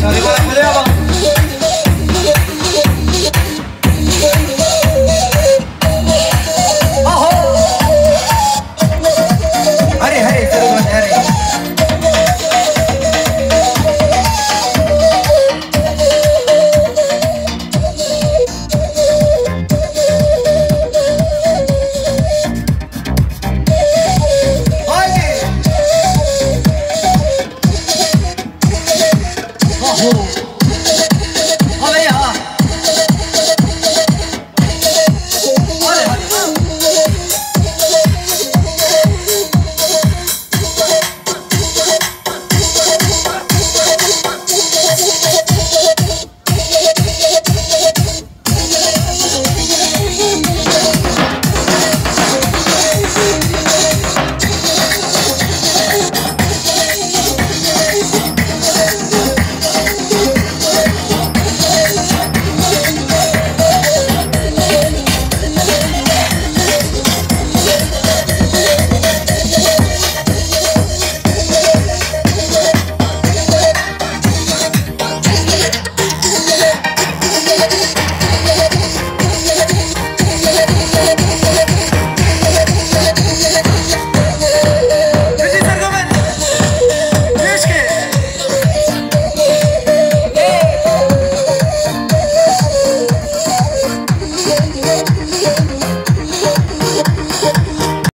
小李，过来，过来吧。